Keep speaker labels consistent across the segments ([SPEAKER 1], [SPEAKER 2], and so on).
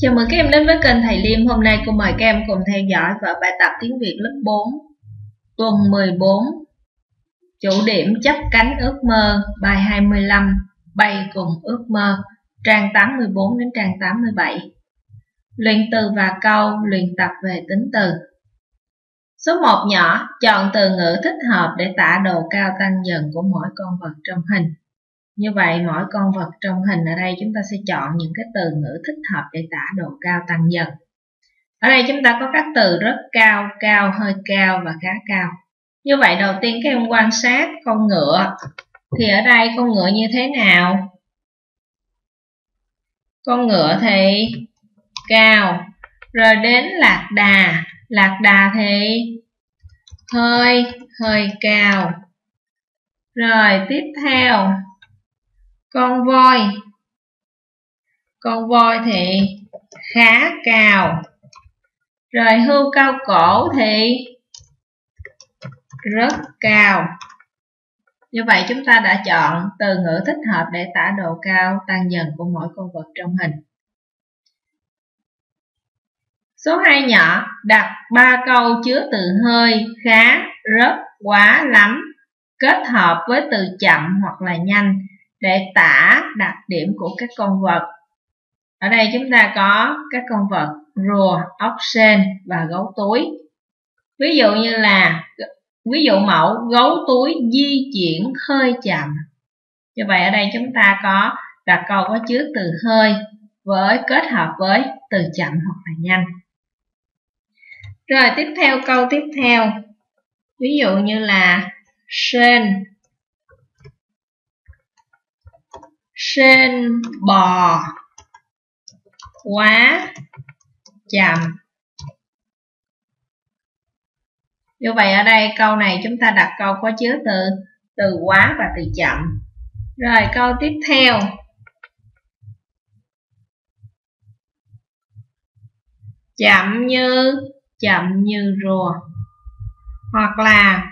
[SPEAKER 1] Chào mừng các em đến với kênh Thầy Liêm. Hôm nay cô mời các em cùng theo dõi vở bài tập tiếng Việt lớp 4 tuần 14 Chủ điểm chấp cánh ước mơ, bài 25 Bay cùng ước mơ, trang 84 đến trang 87 Luyện từ và câu, luyện tập về tính từ. Số 1 nhỏ, chọn từ ngữ thích hợp để tả độ cao tăng dần của mỗi con vật trong hình như vậy mỗi con vật trong hình ở đây chúng ta sẽ chọn những cái từ ngữ thích hợp để tả độ cao tăng dần. Ở đây chúng ta có các từ rất cao, cao, hơi cao và khá cao. Như vậy đầu tiên các em quan sát con ngựa. Thì ở đây con ngựa như thế nào? Con ngựa thì cao. Rồi đến lạc đà. Lạc đà thì hơi, hơi cao. Rồi tiếp theo con voi. Con voi thì khá cao rồi hươu cao cổ thì rất cao như vậy chúng ta đã chọn từ ngữ thích hợp để tả độ cao tăng dần của mỗi con vật trong hình. Số 2 nhỏ, đặt 3 câu chứa từ hơi khá, rất, quá, lắm, kết hợp với từ chậm hoặc là nhanh để tả đặc điểm của các con vật. Ở đây chúng ta có các con vật rùa, ốc sên và gấu túi. Ví dụ như là ví dụ mẫu gấu túi di chuyển hơi chậm. Như vậy ở đây chúng ta có đặt câu có chứa từ hơi với kết hợp với từ chậm hoặc là nhanh. Rồi tiếp theo câu tiếp theo. Ví dụ như là sên sên bò. Quá. Chậm. Như vậy ở đây câu này chúng ta đặt câu có chứa từ từ quá và từ chậm. Rồi câu tiếp theo. Chậm như chậm như rùa. Hoặc là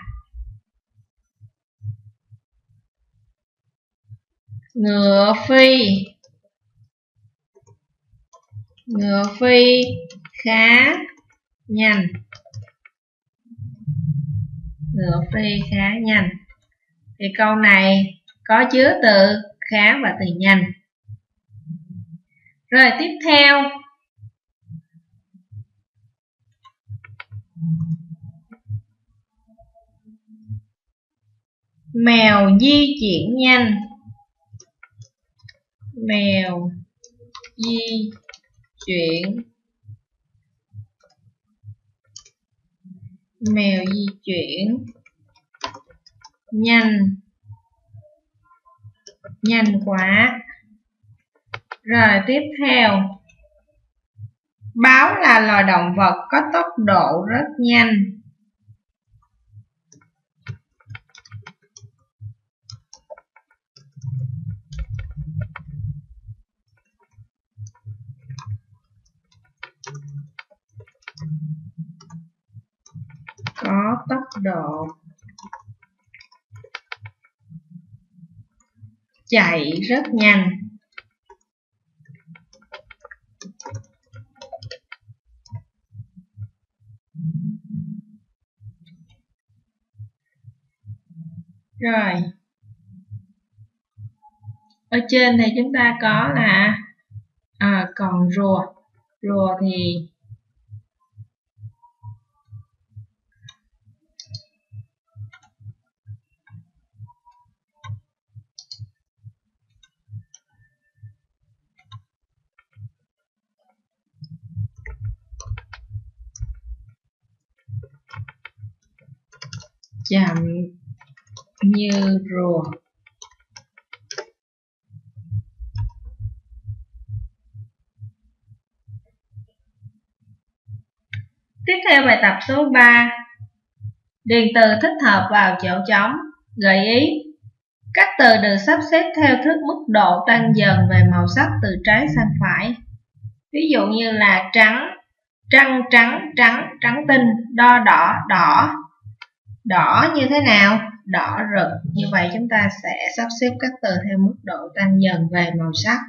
[SPEAKER 1] ngựa phi. Ngựa phi, khá, nhanh. Ngựa phi, khá, nhanh. Thì câu này có chứa từ khá và từ nhanh. Rồi tiếp theo. Mèo di chuyển nhanh mèo, di chuyển. Mèo di chuyển. Nhanh. Nhanh quá. Rồi tiếp theo. Báo là loài động vật có tốc độ rất nhanh. Có tốc độ chạy rất nhanh. Rồi. Ở trên thì chúng ta có là à, còn rùa. Rùa thì chậm như rùa. Tiếp theo bài tập số 3 Điền từ thích hợp vào chỗ trống. Gợi ý. Các từ được sắp xếp theo thức mức độ tăng dần về màu sắc từ trái sang phải. Ví dụ như là trắng, trăng trắng, trắng, trắng tinh, đo đỏ, đỏ, đỏ như thế nào? Đỏ rực. Như vậy chúng ta sẽ sắp xếp các từ theo mức độ tăng dần về màu sắc.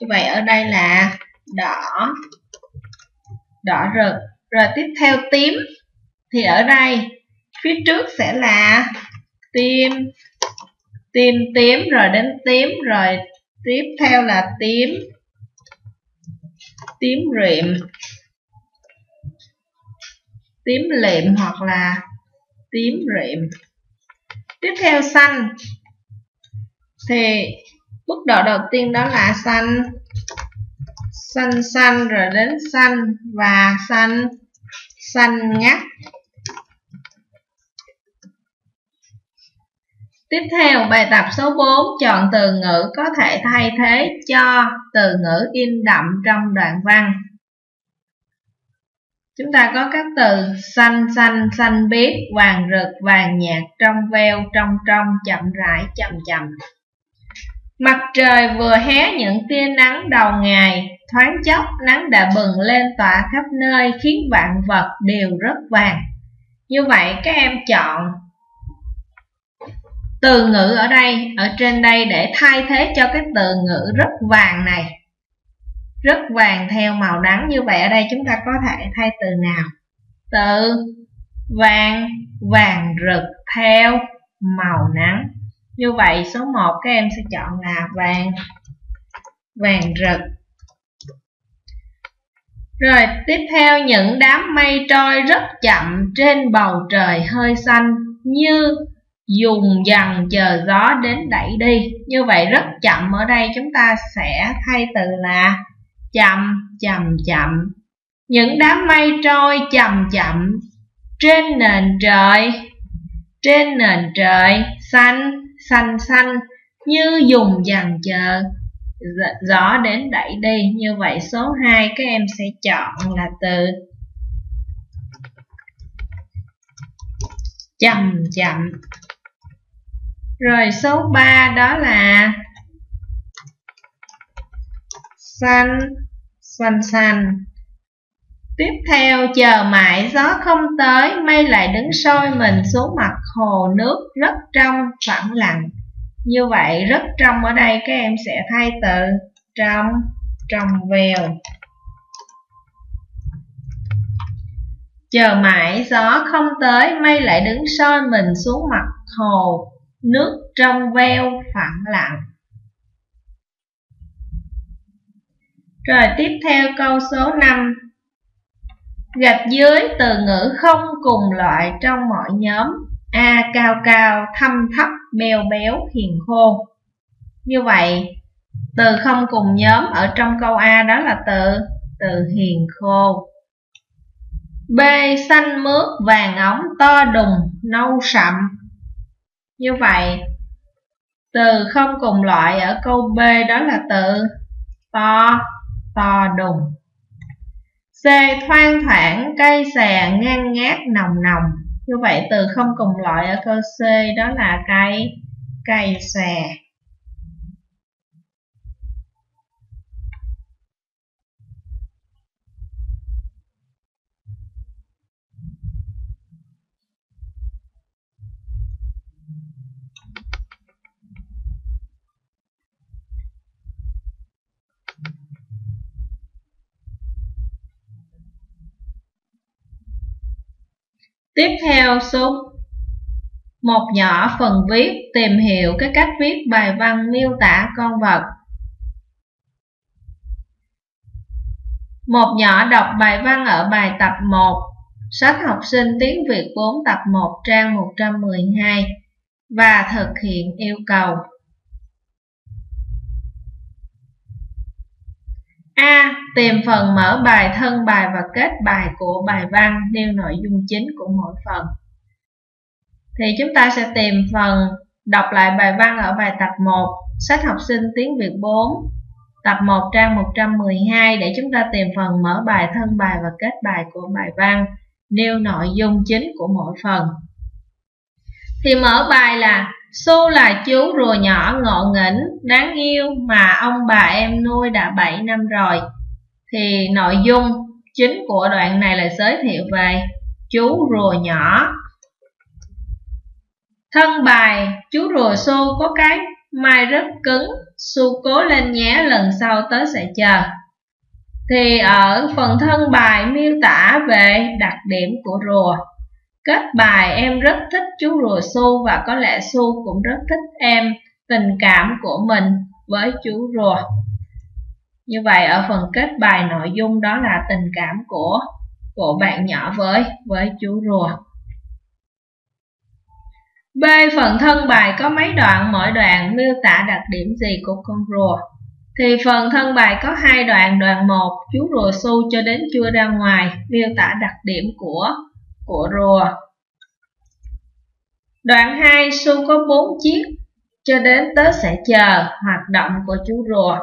[SPEAKER 1] Như vậy ở đây là đỏ. Đỏ rực. Rồi tiếp theo tím. Thì ở đây, phía trước sẽ là tím. Tím tím, rồi đến tím. Rồi tiếp theo là tím. Tím rệm tím lệm hoặc là tím rệm. Tiếp theo xanh. Thì mức độ đầu tiên đó là xanh. Xanh xanh rồi đến xanh và xanh. Xanh ngắt. Tiếp theo, bài tập số 4 chọn từ ngữ có thể thay thế cho từ ngữ in đậm trong đoạn văn. Chúng ta có các từ xanh xanh xanh biếc, vàng rực, vàng nhạt, trong veo, trong trong, chậm rãi, chậm chậm. Mặt trời vừa hé những tia nắng đầu ngày, thoáng chốc nắng đã bừng lên tỏa khắp nơi khiến vạn vật đều rất vàng. Như vậy các em chọn từ ngữ ở đây, ở trên đây để thay thế cho cái từ ngữ rất vàng này. Rất vàng theo màu nắng như vậy ở đây chúng ta có thể thay từ nào? Từ vàng, vàng rực theo màu nắng. Như vậy số 1 các em sẽ chọn là vàng, vàng rực. Rồi tiếp theo những đám mây trôi rất chậm trên bầu trời hơi xanh như dùng dần chờ gió đến đẩy đi như vậy rất chậm ở đây chúng ta sẽ thay từ là chậm chậm chậm. Những đám mây trôi chậm chậm. Trên nền trời, trên nền trời, xanh xanh xanh, như dùng dần chờ gió đến đẩy đi, như vậy số 2 các em sẽ chọn là từ chậm chậm. Rồi số 3 đó là xanh, xanh xanh. Tiếp theo chờ mãi gió không tới, mây lại đứng sôi mình xuống mặt hồ nước rất trong, phẳng lặng. Như vậy rất trong ở đây các em sẽ thay từ trong, trong vèo. Chờ mãi gió không tới, mây lại đứng soi mình xuống mặt hồ nước trong veo phẳng lặng. Rồi tiếp theo câu số 5 Gạch dưới từ ngữ không cùng loại trong mọi nhóm A. Cao cao, thâm thấp, bèo béo, hiền khô Như vậy, từ không cùng nhóm ở trong câu A đó là từ từ hiền khô B. Xanh mướt, vàng ống, to đùng, nâu sậm như vậy, từ không cùng loại ở câu B đó là từ to, to đùng. C. Thoang thoảng, cây xè, ngang ngát, nồng nồng. Như vậy, từ không cùng loại ở câu C đó là cây, cây xè. Tiếp theo số một nhỏ phần viết tìm hiểu cái cách viết bài văn miêu tả con vật. Một nhỏ đọc bài văn ở bài tập 1, sách học sinh tiếng Việt 4 tập 1 trang 112 và thực hiện yêu cầu. A. Tìm phần mở bài thân bài và kết bài của bài văn nêu nội dung chính của mỗi phần. Thì chúng ta sẽ tìm phần đọc lại bài văn ở bài tập 1, sách học sinh tiếng Việt 4, tập 1 trang 112 để chúng ta tìm phần mở bài thân bài và kết bài của bài văn, nêu nội dung chính của mỗi phần. Thì mở bài là Su là chú rùa nhỏ ngộ nghĩnh, đáng yêu mà ông bà em nuôi đã 7 năm rồi. Thì nội dung chính của đoạn này là giới thiệu về chú rùa nhỏ. Thân bài, chú rùa Su có cái mai rất cứng, Su cố lên nhé lần sau tớ sẽ chờ. thì ở phần thân bài miêu tả về đặc điểm của rùa. Kết bài em rất thích chú rùa su và có lẽ su cũng rất thích em tình cảm của mình với chú rùa. Như vậy ở phần kết bài nội dung đó là tình cảm của của bạn nhỏ với với chú rùa. B. Phần thân bài có mấy đoạn, mỗi đoạn miêu tả đặc điểm gì của con rùa? Thì phần thân bài có hai đoạn, đoạn 1 chú rùa su cho đến chưa ra ngoài, miêu tả đặc điểm của của rùa. Đoạn 2 su có 4 chiếc, cho đến tớ sẽ chờ hoạt động của chú rùa.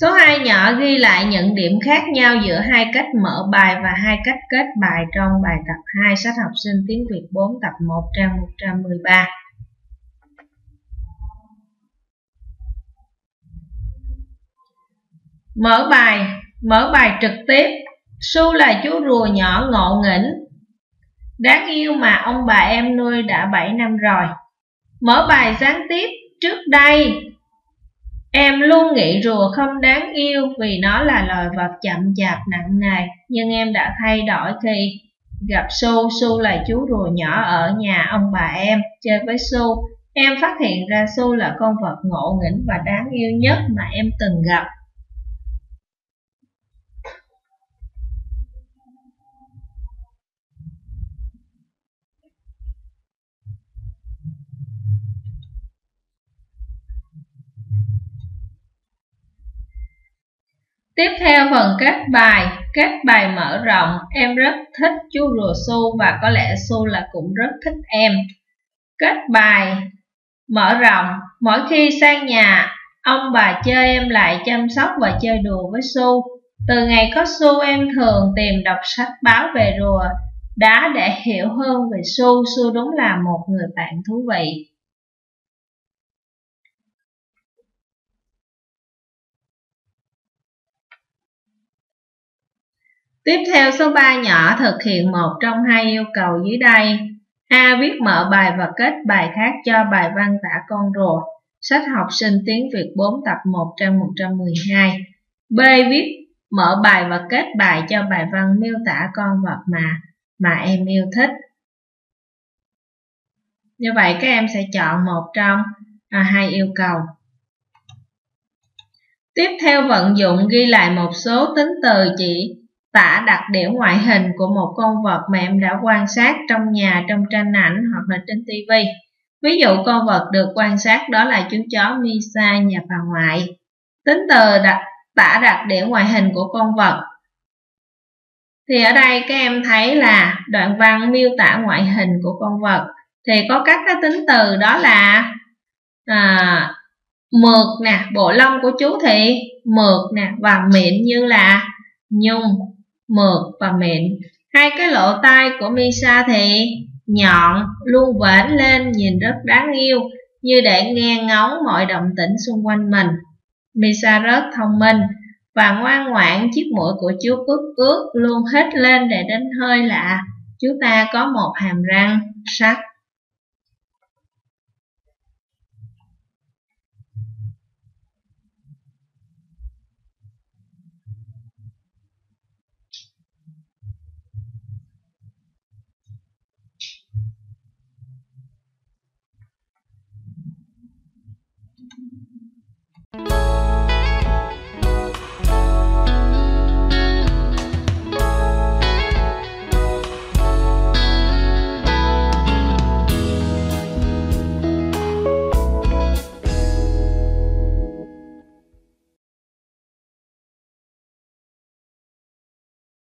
[SPEAKER 1] Số 2 nhỏ ghi lại những điểm khác nhau giữa hai cách mở bài và hai cách kết bài trong bài tập 2 sách học sinh tiếng Việt 4 tập 1 trang 113. Mở bài, mở bài trực tiếp. Su là chú rùa nhỏ ngộ nghĩnh, đáng yêu mà ông bà em nuôi đã 7 năm rồi. Mở bài gián tiếp, trước đây Em luôn nghĩ rùa không đáng yêu vì nó là loài vật chậm chạp nặng nề, nhưng em đã thay đổi khi gặp Su. Su là chú rùa nhỏ ở nhà ông bà em, chơi với Su. Em phát hiện ra Su là con vật ngộ nghĩnh và đáng yêu nhất mà em từng gặp. Tiếp theo phần các bài, các bài mở rộng, em rất thích chú rùa su và có lẽ su là cũng rất thích em. các bài mở rộng, mỗi khi sang nhà, ông bà chơi em lại chăm sóc và chơi đùa với su. Từ ngày có su em thường tìm đọc sách báo về rùa, đá để hiểu hơn về su, su đúng là một người bạn thú vị. Tiếp theo số 3 nhỏ thực hiện một trong hai yêu cầu dưới đây. A. Viết mở bài và kết bài khác cho bài văn tả con rùa. Sách học sinh tiếng Việt 4 tập 1 trang 112. B. Viết mở bài và kết bài cho bài văn miêu tả con vật mà mà em yêu thích. Như vậy các em sẽ chọn một trong à, hai yêu cầu. Tiếp theo vận dụng ghi lại một số tính từ chỉ tả đặc điểm ngoại hình của một con vật mà em đã quan sát trong nhà, trong tranh ảnh hoặc là trên TV. Ví dụ con vật được quan sát đó là chú chó Misa nhà bà ngoại. Tính từ đặc, tả đặc điểm ngoại hình của con vật. Thì ở đây các em thấy là đoạn văn miêu tả ngoại hình của con vật. Thì có các cái tính từ đó là à, mượt nè, bộ lông của chú thì mượt nè và mịn như là nhung mượt và mịn. Hai cái lỗ tai của Misa thì nhọn, luôn vểnh lên nhìn rất đáng yêu, như để nghe ngóng mọi động tĩnh xung quanh mình. Misa rất thông minh và ngoan ngoãn chiếc mũi của chú ướt ướt luôn hết lên để đến hơi lạ. Chú ta có một hàm răng sắc.